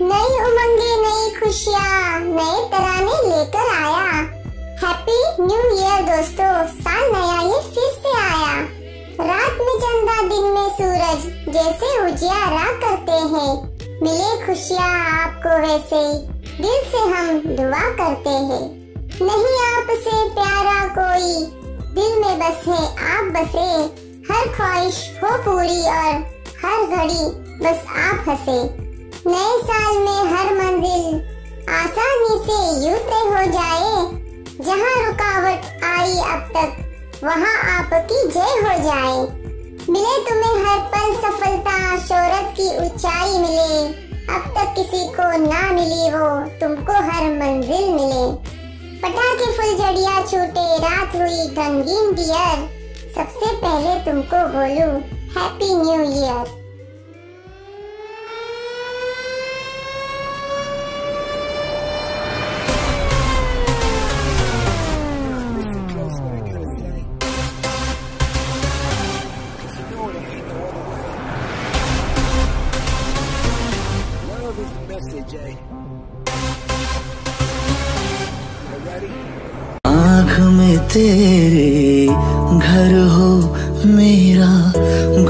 नई उमंगे नई खुशियाँ, नए तराने लेकर आया। हैप्पी न्यू ईयर दोस्तों, साल नया ये फिर से आया। रात में चंदा, दिन में सूरज, जैसे उजियारा करते हैं। मिले खुशियाँ आपको वैसे, दिल से हम दुआ करते हैं। नहीं आपसे प्यारा कोई, दिल में बसे आप बसे। हर ख्वाहिश हो पूरी और हर घड़ी बस आप हंसे। नए साल में हर मंजिल आसानी से यूँ तय हो जाए। जहाँ रुकावट आई अब तक, वहाँ आपकी जय हो जाए। मिले तुम्हें हर पल सफलता शोरत की ऊंचाई मिले। अब तक किसी को ना मिली वो, तुमको हर मंजिल मिले। पटाखे फुलझड़िया छूटे, रात हुई रंगीन डियर सबसे पहले तुमको बोलूँ हैप्पी न्यू ईयर आँख में तेरे घर हो मेरा,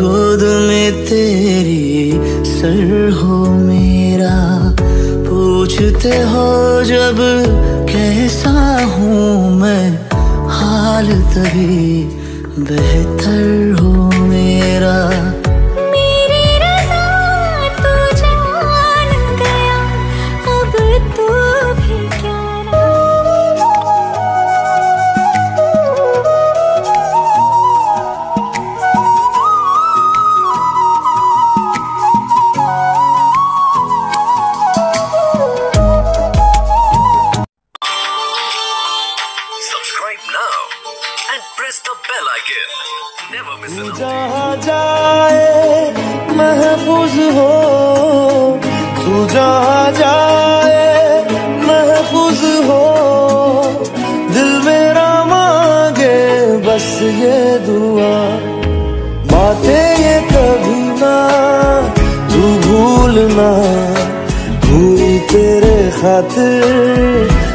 गोद में तेरी सर हो मेरा। पूछते हो जब कैसा हूँ मैं, हाल तभी बेहतर जहाँ जाए महफूज हो। तू जहाँ जाए महफूज हो। दिल मेरा मांगे बस ये दुआ। बातें ये कभी ना तू भूलना। हुई तेरे खातिर